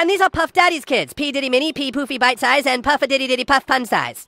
And these are Puff Daddy's kids P. Diddy Mini, P. Poofy Bite Size, and Puff a Diddy Diddy Puff Pun Size.